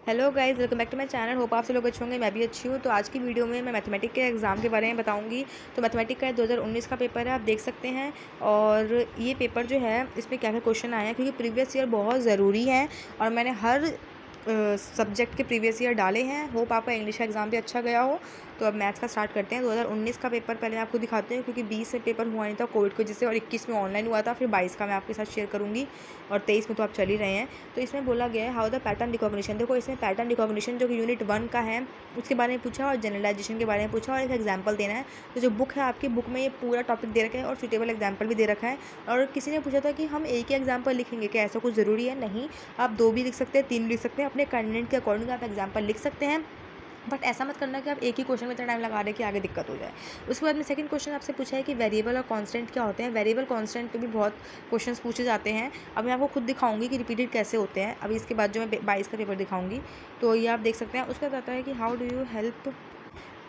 Hello guys welcome back to my channel hope आप सब लोग अच्छे होंगे, मैं भी अच्छी हूँ। तो आज की वीडियो में मैं मैथमेटिक के एग्ज़ाम के बारे में बताऊँगी। तो मैथमेटिक का 2019 का पेपर है, आप देख सकते हैं। और ये पेपर जो है, इसमें क्या क्या क्वेश्चन हैं, क्योंकि प्रीवियस ईयर बहुत ज़रूरी है। और मैंने हर सब्जेक्ट के प्रीवियस ईयर डाले हैं। होप आपका इंग्लिश का एग्ज़ाम भी अच्छा गया हो। तो अब मैथ्स का स्टार्ट करते हैं। 2019 का पेपर पहले मैं आपको दिखाते हैं, क्योंकि 20 में पेपर हुआ नहीं था कोविड की वजह से और 21 में ऑनलाइन हुआ था। फिर 22 का मैं आपके साथ शेयर करूँगी और 23 में तो आप चल ही रहे हैं। तो इसमें बोला गया है हाउ द पैटर्न रिकॉग्निशन देखो इसमें पैटर्न रिकॉग्निशन जो कि यूनिट वन का है, उसके बारे में पूछा और जनरलाइजेशन के बारे में पूछा और एक एग्ज़ाम्पल देना है। तो जो बुक है आपकी बुक में ये पूरा टॉपिक दे रखा है और सुटेबल एग्ज़ाम्पल भी दे रखा है। और किसी ने पूछा था कि हम एक ही एग्ज़ाम्पल लिखेंगे क्या? ऐसा कुछ ज़रूरी है? नहीं। आप दो भी लिख सकते हैं, तीन लिख सकते हैं। अपने कंटेंट के अकॉर्डिंग आप एग्ज़ाम्पल लिख सकते हैं। बट ऐसा मत करना कि आप एक ही क्वेश्चन में इतना टाइम लगा रहे कि आगे दिक्कत हो जाए। उसके बाद में सेकंड क्वेश्चन आपसे पूछा है कि वेरिएबल और कांस्टेंट क्या होते हैं? वेरिएबल कांस्टेंट पे भी बहुत क्वेश्चंस पूछे जाते हैं। अब मैं आपको खुद दिखाऊँगी कि रिपीटेड कैसे होते हैं। अभी इसके बाद जो मैं बाईस का पेपर दिखाऊँगी तो ये आप देख सकते हैं। उसका बताता है कि how do you help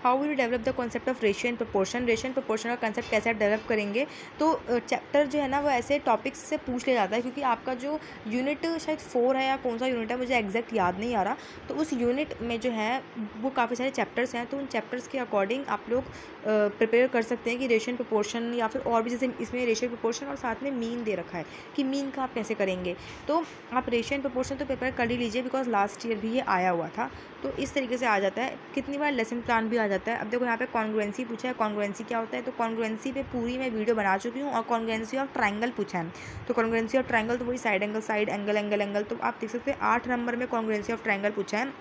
how will develop the concept of ratio and proportion ratio and proportion का कंसेप्ट कैसे डेवलप करेंगे? तो चैप्टर जो है ना, वो ऐसे टॉपिक्स से पूछ लिया जाता है क्योंकि आपका जो यूनिट शायद फोर है या कौन सा यूनिट है, मुझे एग्जैक्ट याद नहीं आ रहा। तो उस यूनिट में जो है, वो काफ़ी सारे चैप्टर्स हैं तो उन चैप्टर्स के अकॉर्डिंग आप लोग प्रिपेयर कर सकते हैं कि रेशियन प्रपोर्शन या फिर और भी जैसे इसमें रेशियन प्रपोर्शन और साथ में मीन दे रखा है कि मीन का आप कैसे करेंगे। तो आप रेशियन प्रपोर्शन तो प्रिपेयर कर ही लीजिए बिकॉज़ लास्ट ईयर भी ये आया हुआ था। तो इस तरीके से आ जाता है। कितनी बार लेसन प्लान भी आ जाता है। अब देखो यहाँ पे कॉन्ग्रुएंसी पूछा है कॉन्ग्रुएंसी क्या होता है? तो कॉन्ग्रुएंसी पे पूरी मैं वीडियो बना चुकी हूँ और कॉन्ग्रुएंसी ऑफ़ ट्राइंगल पूछा है। तो कॉन्ग्रुएंसी ऑफ़ ट्राइंगल तो वही side angle side angle angle angle तो आप देख सकते हैं आठ नंबर में कॉन्ग्रुएंसी ऑफ़ ट्राइंगल पूछा है।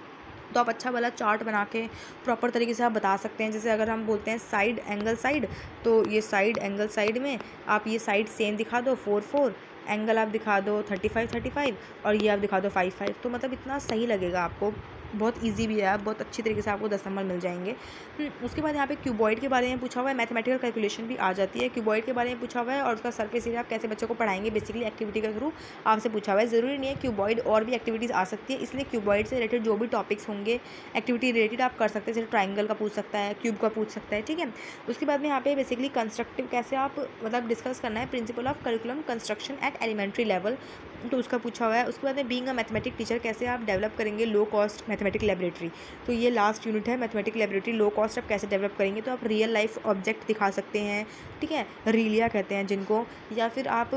तो आप अच्छा वाला चार्ट बना के प्रॉपर तरीके से आप बता सकते हैं। जैसे अगर हम बोलते हैं साइड एंगल साइड तो ये साइड एंगल साइड में आप ये साइड सेम दिखा दो फोर फोर एंगल आप दिखा दो थर्टी फाइव थर्टी फाइव और ये आप दिखा दो फाइव फाइव तो मतलब इतना सही लगेगा आपको। बहुत इजी भी है बहुत अच्छी तरीके से आपको दस नंबर मिल जाएँगे। हम्म, उसके बाद यहाँ पे क्यूबॉइड के बारे में पूछा हुआ है मैथमेटिकल कैलकुलेशन भी आ जाती है। क्यूबॉइड के बारे में पूछा हुआ है और उसका सरफेस एरिया आप कैसे बच्चों को पढ़ाएँगे बेसिकली एक्टिविटी के थ्रू आपसे पूछा हुआ है। ज़रूरी नहीं है क्यूबॉइड और भी एक्टिविटीज़ आ सकती है इसलिए क्यूबॉइड से रिलेटेड जो भी टॉपिक्स होंगे एक्टिविटी रिलेटेड आप कर सकते हैं जैसे ट्राइंगल का पूछ सकता है क्यूब का पूछ सकता है ठीक है? उसके बाद में यहाँ पे बेसिकली कंस्ट्रक्टिव कैसे आप मतलब डिस्कस करना है principle of curriculum construction at elementary level तो उसका पूछा हुआ है, उसके बाद में बींग अ मैथमेटिक टीचर कैसे आप डेवलप करेंगे लो कॉस्ट मैथमेटिक लेबोरेटरी तो ये लास्ट यूनिट है मैथमेटिक लेबोरेटरी लो कॉस्ट आप कैसे डेवलप करेंगे? तो आप रियल लाइफ ऑब्जेक्ट दिखा सकते हैं, ठीक है? रीलिया कहते हैं जिनको, या फिर आप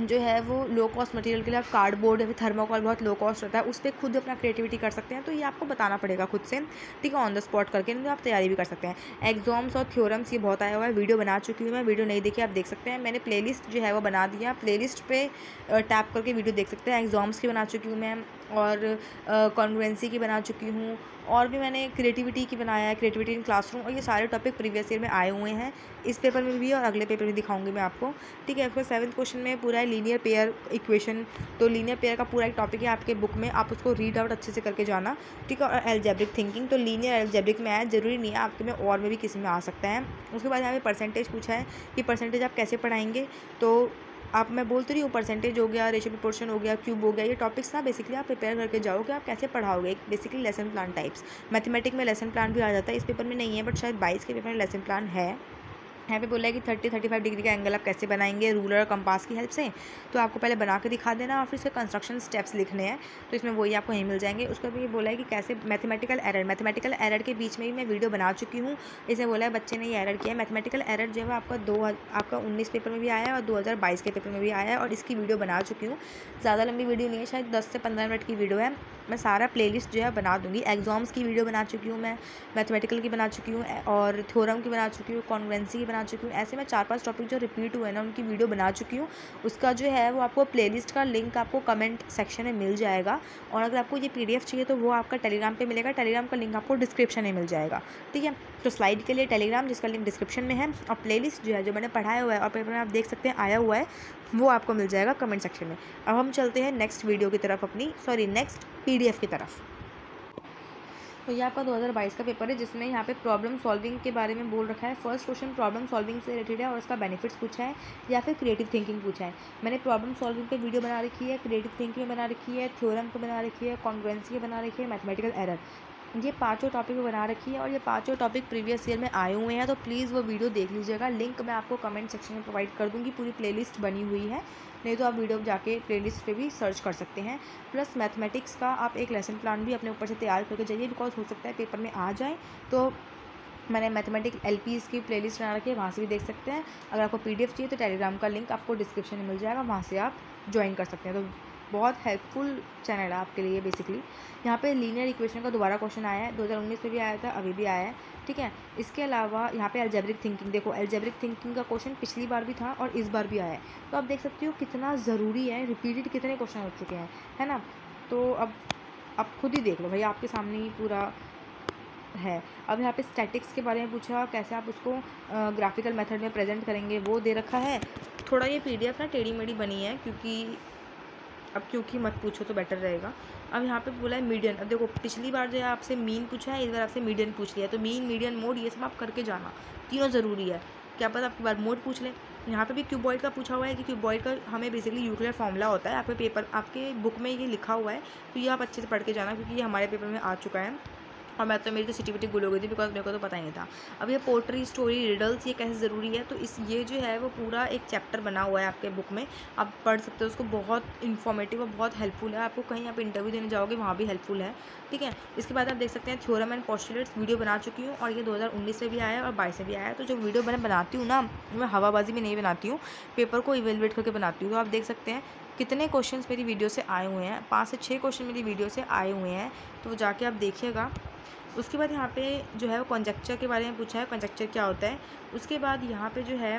जो है वो लो कॉस्ट मटेरियल के लिए आप कार्डबोर्ड या फिर थर्मोकॉल बहुत लो कॉस्ट रहता है, उस पर खुद अपना क्रिएटिविटी कर सकते हैं। तो ये आपको बताना पड़ेगा खुद से, ठीक है ऑन द स्पॉट करके नहीं तो आप तैयारी भी कर सकते हैं। एग्ज़ाम्स और थ्योरम्स ये बहुत आया हुआ है, वीडियो बना चुकी हूँ मैं, वीडियो नहीं देखी, आप देख सकते हैं। मैंने प्ले जो है वो बना दिया प्ले पे टैप करके वीडियो देख सकते हैं। एग्ज़ाम्स की बना चुकी हूँ मैं। और कॉन्ग्रुएंसी की बना चुकी हूँ। और भी मैंने क्रिएटिविटी की बनाया है क्रिएटिविटी इन क्लासरूम और ये सारे टॉपिक प्रीवियस ईयर में आए हुए हैं। इस पेपर में भी और अगले पेपर में दिखाऊँगी मैं आपको। ठीक है फिर सेवन्थ क्वेश्चन में पूरा है लीनियर पेयर इक्वेशन तो लीनियर पेयर का पूरा एक टॉपिक है आपके बुक में, आप उसको रीड आउट अच्छे से करके जाना। ठीक है, और एल्जेब्रिक थिंकिंग तो लीनियर एल्जेब्रिक में आया, ज़रूरी नहीं है आपके में और में भी किसी में आ सकता है। उसके बाद यहाँ पे परसेंटेज पूछा है कि परसेंटेज आप कैसे पढ़ाएँगे? तो आप, मैं बोलती रही हूँ परसेंटेज हो गया रेशियो प्रोपोर्शन हो गया क्यूब हो गया, ये टॉपिक्स ना बेसिकली आप प्रिपेयर करके जाओगे आप कैसे पढ़ाओगे, एक basically lesson plan types mathematic में लेसन प्लान भी आ जाता है, इस पेपर में नहीं है बट शायद बाईस के पेपर में लेसन प्लान है। यहाँ पे बोला है कि थर्टी थर्टी फाइव डिग्री का एंगल आप कैसे बनाएँगे रूलर और कंपास की हेल्प से? तो आपको पहले बना के दिखा देना और फिर इसके कंस्ट्रक्शन स्टेप्स लिखने हैं। तो इसमें वही आपको यहीं मिल जाएँगे। उसके ये बोला है कि कैसे मैथमेटिकल एरर मैथमेटिकल एरर के बीच में भी मैं वीडियो बना चुकी हूँ। इसमें बोला है, बच्चे ने ये एरर किया है। मैथमेटिकल एरर जो है आपका दो आपका उन्नीस पेपर में भी आया है और दो हज़ार बाईस के पेपर में भी आया है और इसकी वीडियो बना चुकी हूँ। ज़्यादा लंबी वीडियो नहीं है, शायद दस से पंद्रह मिनट की वीडियो है। मैं सारा प्लेलिस्ट जो है बना दूँगी। एग्ज़ाम्स की वीडियो बना चुकी हूँ मैं मैथमेटिकल की बना चुकी हूँ, और थ्योरम की बना चुकी हूँ कॉन्ग्रेंसी की बना चुकी हूँ। ऐसे मैं चार पाँच टॉपिक जो रिपीट हुए ना, उनकी वीडियो बना चुकी हूँ। उसका जो है वो आपको प्लेलिस्ट का लिंक आपको कमेंट सेक्शन में मिल जाएगा। और अगर आपको ये पीडीएफ चाहिए तो वो आपका टेलीग्राम पर मिलेगा। टेलीग्राम का लिंक आपको डिस्क्रिप्शन में मिल जाएगा। ठीक है? तो स्लाइड के लिए टेलीग्राम जिसका लिंक डिस्क्रिप्शन में है, और प्लेलिस्ट जो है, जो मैंने पढ़ाया हुआ है और पेपर में आप देख सकते हैं, आया हुआ है, वो आपको मिल जाएगा कमेंट सेक्शन में। अब हम चलते हैं नेक्स्ट वीडियो की तरफ़ अपनी सॉरी नेक्स्ट पी की तरफ़। तो ये आपका 2022 का पेपर है, जिसमें यहाँ पे प्रॉब्लम सॉल्विंग के बारे में बोल रखा है। फ़र्स्ट क्वेश्चन प्रॉब्लम सॉल्विंग से रिलेटेड है और इसका बेनिफिट्स पूछा है, या फिर क्रिएटिव थिंकिंग पूछा है। मैंने प्रॉब्लम सॉल्विंग पे वीडियो बना रखी है क्रिएटिव थिंकिंग बना रखी है थ्योरम को बना रखी है कॉन्ग्रेंसी बना रखी है मैथमेटिकल एरर ये पाँचों टॉपिक बना रखी है और ये पाँचों टॉपिक प्रीवियस ईयर में आए हुए हैं तो प्लीज़ वो वीडियो देख लीजिएगा। लिंक मैं आपको कमेंट सेक्शन में प्रोवाइड कर दूँगी। पूरी प्लेलिस्ट बनी हुई है। नहीं तो आप वीडियो जाके प्लेलिस्ट पे भी सर्च कर सकते हैं। प्लस मैथमेटिक्स का आप एक लेसन प्लान भी अपने ऊपर से तैयार करके जाइए बिकॉज़ हो सकता है पेपर में आ जाए। तो मैंने मैथमेटिक एल की प्लेलिस्ट बना रखी है, वहाँ से भी देख सकते हैं। अगर आपको पीडीएफ चाहिए तो टेलीग्राम का लिंक आपको डिस्क्रिप्शन में मिल जाएगा, वहाँ से आप ज्वाइन कर सकते हैं। तो बहुत हेल्पफुल चैनल है आपके लिए बेसिकली यहाँ पे लीनियर इक्वेशन का दोबारा क्वेश्चन आया है 2019 में भी आया था, अभी भी आया है, ठीक है? इसके अलावा यहाँ पे एल्जेब्रिक थिंकिंग देखो एल्जेब्रिक थिंकिंग का क्वेश्चन पिछली बार भी था और इस बार भी आया है। तो आप देख सकते हो कितना ज़रूरी है रिपीटेड कितने क्वेश्चन हो चुके हैं, है ना? तो अब, आप खुद ही देख लो भाई आपके सामने ही पूरा है। अब यहाँ पे स्टैटिक्स के बारे में पूछा, कैसे आप उसको ग्राफिकल मेथड में प्रेजेंट करेंगे, वो दे रखा है। थोड़ा ये पीडीएफ ना टेढ़ी मेढ़ी बनी है, क्योंकि अब क्योंकि मत पूछो तो बेटर रहेगा। अब यहाँ पे बोला है मीडियन अब देखो, पिछली बार जो है आपसे मीन पूछा है, इस बार आपसे मीडियन पूछ लिया तो मीन मीडियन मोड ये सब आप करके जाना। तीनों ज़रूरी है। क्या पता आपकी बार मोड पूछ लें। यहाँ पे भी क्यूबॉइड का पूछा हुआ है कि क्यूबॉइड का हमें बेसिकली यूक्लियर फॉर्मूला होता है। आपके पेपर आपके बुक में ये लिखा हुआ है। तो ये आप अच्छे से पढ़ के जाना, क्योंकि ये हमारे पेपर में आ चुका है। और मैं तो मेरी तो सिटी विटी गुल हो गई थी बिकॉज़ मेरे को तो पता ही नहीं था। अब ये पोट्री स्टोरी रिडल्स ये कैसे ज़रूरी है? तो इस, ये जो है वो पूरा एक चैप्टर बना हुआ है आपके बुक में। आप पढ़ सकते हो, उसको बहुत इन्फॉर्मेटिव और बहुत हेल्पफुल है। आपको कहीं आप इंटरव्यू देने जाओगे, वहाँ भी हेल्पफुल है। ठीक है? इसके बाद आप देख सकते हैं थ्योरम एंड पॉस्टुलेट्स वीडियो बना चुकी हूँ और ये दो हज़ार उन्नीस में भी आया और बाईस से भी आया तो जो वीडियो मैं बनाती हूँ ना, मैं हवाबाजी में नहीं बनाती हूँ पेपर को इवेलुएट करके बनाती हूँ। तो आप देख सकते हैं कितने क्वेश्चंस मेरी वीडियो से आए हुए हैं? पाँच से छः क्वेश्चन मेरी वीडियो से आए हुए हैं तो जाके आप देखिएगा। उसके बाद यहाँ पे जो है वो कंजक्चर के बारे में पूछा है। कंजक्चर क्या होता है? उसके बाद यहाँ पे जो है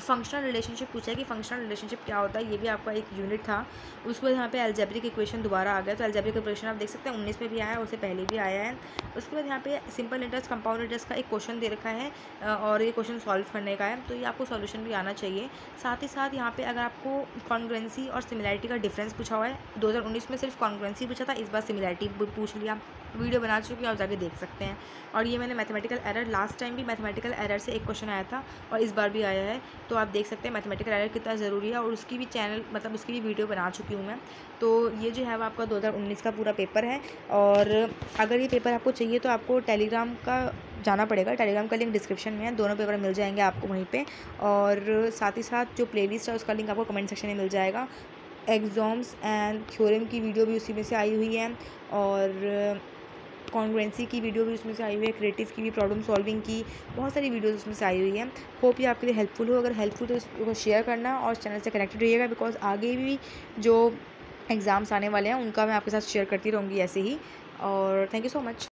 फंक्शनल रिलेशनशिप पूछा है कि फंक्शनल रिलेशनशिप क्या होता है, ये भी आपका एक यूनिट था। उसके बाद यहाँ पे एल्जेब्रिक इक्वेशन दोबारा आ गया। तो एल्जेब्रिक इक्वेशन आप देख सकते हैं, उन्नीस में भी आया है उससे पहले भी आया है। उसके बाद यहाँ पे सिंपल इंटरेस्ट कंपाउंड इंटरेस्ट का एक क्वेश्चन दे रखा है और ये क्वेश्चन सॉल्व करने का है। तो ये आपको सॉल्यूशन भी आना चाहिए। साथ ही साथ यहाँ पे अगर आपको कॉन्ग्रेंसी और सिमिलैरिटी का डिफरेंस पूछा हुआ है, दो हज़ार उन्नीस में सिर्फ़ कॉन्ग्रेंसी पूछा था, इस बार सिमिलैरिटी पूछ लिया। वीडियो बना चुकी हूँ, आप जाके देख सकते हैं। और ये मैंने मैथमेटिकल एरर लास्ट टाइम भी मैथमेटिकल एरर से एक क्वेश्चन आया था और इस बार भी आया है। तो आप देख सकते हैं मैथमेटिकल एरर कितना ज़रूरी है और उसकी भी चैनल मतलब उसकी भी वीडियो बना चुकी हूँ मैं। तो ये जो है, वो आपका 2019 का पूरा पेपर है और अगर ये पेपर आपको चाहिए तो आपको टेलीग्राम का जाना पड़ेगा। टेलीग्राम का लिंक डिस्क्रिप्शन में है, दोनों पेपर मिल जाएँगे आपको वहीं पे। और साथ ही साथ जो प्लेलिस्ट है, उसका लिंक आपको कमेंट सेक्शन में मिल जाएगा। एग्ज़ाम्स एंड थ्योरम की वीडियो भी उसी में से आई हुई है और कॉन्ग्रेंसी की वीडियो भी उसमें से आई हुई है क्रिएटिव की भी प्रॉब्लम सॉल्विंग की, बहुत सारी वीडियोज़ उसमें से आई हुई है। होप ये आपके लिए हेल्पफुल हो। अगर हेल्पफुल तो उसको शेयर करना और चैनल से कनेक्टेड रहिएगा बिकॉज़ आगे भी जो एग्ज़ाम्स आने वाले हैं, उनका मैं आपके साथ शेयर करती रहूँगी ऐसे ही। और थैंक यू सो मच